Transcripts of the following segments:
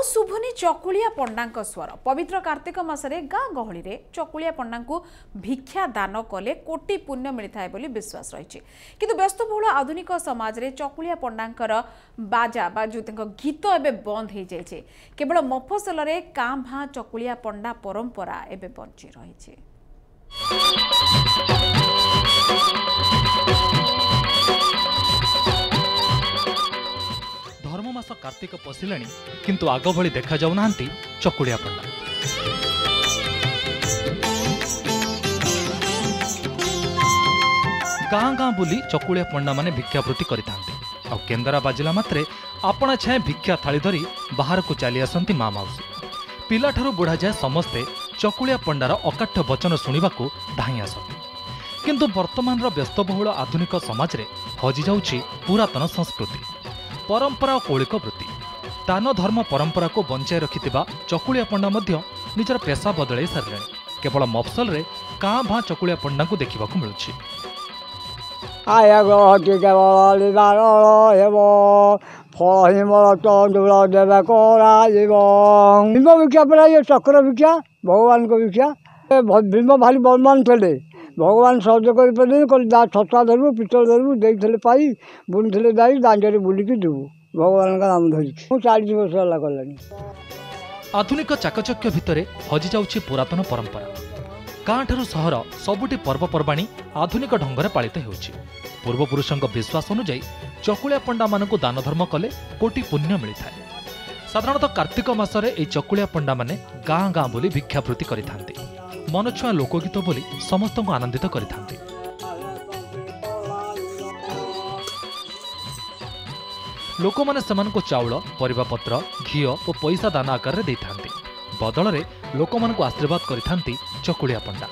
ଆଉ ଶୁଭୁନି ଚକୁଳିଆ ପଣ୍ଡାଙ୍କ ସ୍ୱର। ପବିତ୍ର କାର୍ତ୍ତିକ ମାସରେ ଗାଁ ଗହଳିରେ ଚକୁଳିଆ ପଣ୍ଡାଙ୍କୁ ଭିକ୍ଷା ଦାନ କଲେ କୋଟି ପୁଣ୍ୟ ମିଳିଥାଏ ବୋଲି ବିଶ୍ୱାସ ରହିଛି। କିନ୍ତୁ ବ୍ୟସ୍ତବହୁଳ ଆଧୁନିକ ସମାଜରେ ଚକୁଳିଆ ପଣ୍ଡାଙ୍କର ବାଜା ବା ଯେଉଁ ତାଙ୍କ ଗୀତ ଏବେ ବନ୍ଦ ହେଇଯାଇଛି। କେବଳ ମଫସଲରେ କାଁ ଭାଁ ଚକୁଳିଆ ପଣ୍ଡା ପରମ୍ପରା ଏବେ ବଞ୍ଚି ରହିଛି। କାର୍ତ୍ତିକ ପଶିଲାଣି କିନ୍ତୁ ଆଗ ଭଳି ଦେଖାଯାଉନାହାନ୍ତି ଚକୁଳିଆ ପଣ୍ଡା। ଗାଁ ଗାଁ ବୁଲି ଚକୁଳିଆ ପଣ୍ଡାମାନେ ଭିକ୍ଷାବୃତ୍ତି କରିଥାନ୍ତି। ଆଉ କେନ୍ଦରା ବାଜିଲା ମାତ୍ରେ ଆପଣା ଛାଏଁ ଭିକ୍ଷା ଥାଳି ଧରି ବାହାରକୁ ଚାଲି ଆସନ୍ତି ମା ମାଉସୀ। ପିଲାଠାରୁ ବୁଢ଼ା ଯାଏ ସମସ୍ତେ ଚକୁଳିଆ ପଣ୍ଡାର ଅକାଠ୍ୟ ବଚନ ଶୁଣିବାକୁ ଧାଇଁ ଆସନ୍ତି। କିନ୍ତୁ ବର୍ତ୍ତମାନର ବ୍ୟସ୍ତବହୁଳ ଆଧୁନିକ ସମାଜରେ ହଜିଯାଉଛି ପୁରାତନ ସଂସ୍କୃତି। ପରମ୍ପରା ଓ କୌଳିକ ବୃତ୍ତି। ଦାନ ଧର୍ମ ପରମ୍ପରାକୁ ବଞ୍ଚାଇ ରଖିଥିବା ଚକୁଳିଆ ପଣ୍ଡା ମଧ୍ୟ ନିଜର ପେସା ବଦଳାଇ ସାରିଲେଣି। କେବଳ ମଫସଲରେ କାଁ ଭାଁ ଚକୁଳିଆ ପଣ୍ଡାଙ୍କୁ ଦେଖିବାକୁ ମିଳୁଛି। ଆୟ ଗ୍ରହଟି କେବଳ ନିବାରଣ ହେବ। ଫଳ ହିମଳ ତଣ୍ଡୁଳ ଦେବେ କରାଯିବ ଭୀମ ଭିକ୍ଷା ପରା ଇଏ ଚକ୍ର ଭିକ୍ଷା ଭଗବାନଙ୍କ ଭିକ୍ଷା। ଏ ଭ- ଭୀମ ଭାରି ବଳବାନ ଥିଲେ। ଭଗବାନ ସହଜ କରିପାରିଲେନି କହିଲେ ଯା ଛତା ଧରିବୁ ପିତଳ ଧରିବୁ ଦେଇଥିଲେ ପାଇ ବୁଣିଥିଲେ ଯାଇ ଦାଣ୍ଡରେ ବୁଲିକି ଯିବୁ। ଭଗବାନଙ୍କ ନାମ ଧରିକି। ମୁଁ ଚାଳିଶ ବର୍ଷ ହେଲା କଲିଣି ଆଧୁନିକ ଚାକଚକ୍ୟ ଭିତରେ ହଜିଯାଉଛି ପୁରାତନ ପରମ୍ପରା। ଗାଁଠାରୁ ସହର ସବୁଠି ପର୍ବପର୍ବାଣୀ ଆଧୁନିକ ଢଙ୍ଗରେ ପାଳିତ ହେଉଛି। ପୂର୍ବପୁରୁଷଙ୍କ ବିଶ୍ୱାସ ଅନୁଯାୟୀ ଚକୁଳିଆ ପଣ୍ଡାମାନଙ୍କୁ ଦାନ ଧର୍ମ କଲେ କୋଟି ପୁଣ୍ୟ ମିଳିଥାଏ। ସାଧାରଣତଃ କାର୍ତ୍ତିକ ମାସରେ ଏହି ଚକୁଳିଆ ପଣ୍ଡାମାନେ ଗାଁ ଗାଁ ବୁଲି ଭିକ୍ଷାବୃତ୍ତି କରିଥାନ୍ତି। ମନଛୁଆଁ ଲୋକଗୀତ ବୋଲି ସମସ୍ତଙ୍କୁ ଆନନ୍ଦିତ କରିଥାନ୍ତି। ଲୋକମାନେ ସେମାନଙ୍କୁ ଚାଉଳ ପରିବାପତ୍ର ଘିଅ ଓ ପଇସା ଦାନ ଆକାରରେ ଦେଇଥାନ୍ତି। ବଦଳରେ ଲୋକମାନଙ୍କୁ ଆଶୀର୍ବାଦ କରିଥାନ୍ତି ଚକୁଳିଆ ପଣ୍ଡା।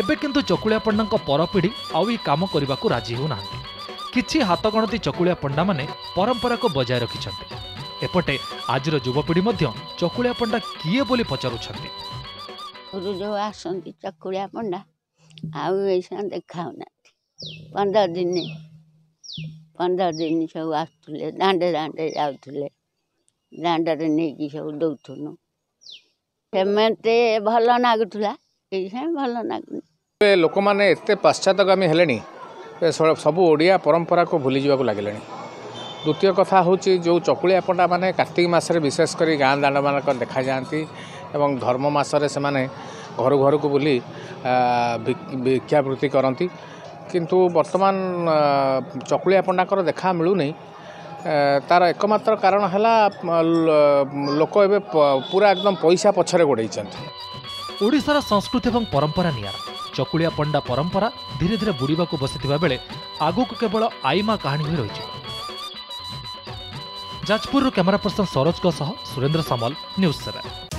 ଏବେ କିନ୍ତୁ ଚକୁଳିଆ ପଣ୍ଡାଙ୍କ ପରପିଢ଼ି ଆଉ ଏହି କାମ କରିବାକୁ ରାଜି ହେଉନାହାନ୍ତି। କିଛି ହାତଗଣତି ଚକୁଳିଆ ପଣ୍ଡାମାନେ ପରମ୍ପରାକୁ ବଜାୟ ରଖିଛନ୍ତି। ଏପଟେ ଆଜିର ଯୁବପିଢ଼ି ମଧ୍ୟ ଚକୁଳିଆ ପଣ୍ଡା କିଏ ବୋଲି ପଚାରୁଛନ୍ତି? ଘରୁ ଯେଉଁ ଆସନ୍ତି ଚକୁଳିଆ ପଣ୍ଡା। ଆଉ ଏଇସା ଦେଖାଉନାହାନ୍ତି। ପନ୍ଦର ଦିନ ପନ୍ଦର ଦିନ ସବୁ ଆସୁଥିଲେ ଦାଣ୍ଡେ ଦାଣ୍ଡେ ଯାଉଥିଲେ। ଦାଣ୍ଡରେ ନେଇକି ସବୁ ଦଉଥୁନୁ। ସେମିତି ଭଲ ଲାଗୁଥିଲା ଏଇସା ଭଲ ଲାଗୁନି ଏବେ ଲୋକମାନେ ଏତେ ପାଶ୍ଚାତ୍ୟଗାମୀ ହେଲେଣି ଏ ସ- ସବୁ ଓଡ଼ିଆ ପରମ୍ପରାକୁ ଭୁଲିଯିବାକୁ ଲାଗିଲେଣି। ଦ୍ୱିତୀୟ କଥା ହେଉଛି ଯେଉଁ ଚକୁଳିଆ ପଣ୍ଡାମାନେ କାର୍ତ୍ତିକ ମାସରେ ବିଶେଷ କରି ଗାଁ ଦାଣ୍ଡମାନଙ୍କରେ ଦେଖାଯାଆନ୍ତି ଏବଂ ଧର୍ମ ମାସରେ ସେମାନେ ଘରୁ ଘରକୁ ବୁଲି ଆ, ଭି- ଭିକ୍ଷାବୃତ୍ତି କରନ୍ତି କିନ୍ତୁ ବର୍ତ୍ତମାନ ଆ, ଚକୁଳିଆ ପଣ୍ଡାଙ୍କର ଦେଖା ମିଳୁନି। ଏ, ତାର ଏକମାତ୍ର କାରଣ ହେଲା ମ, ଲ- ଲୋକ ଏବେ ପ- ପୁରା ଏକଦମ ପଇସା ପଛରେ ଗୋଡ଼େଇଛନ୍ତି। ଓଡ଼ିଶାର ସଂସ୍କୃତି ଏବଂ ପରମ୍ପରା ନିଆରା। ଚକୁଳିଆ ପଣ୍ଡା ପରମ୍ପରା ଧୀରେ ଧୀରେ ବୁଡ଼ିବାକୁ ବସିଥିବା ବେଳେ ଆଗକୁ କେବଳ ଆଇମା କାହାଣୀ ହୋଇ ରହିଛି ଯାଜପୁରରୁ କ୍ୟାମେରା ପର୍ସନ ସରୋଜଙ୍କ ସହ ସୁରେନ୍ଦ୍ର ସାମଲ ନ୍ୟୁଜ୍ ସେଭେନ୍।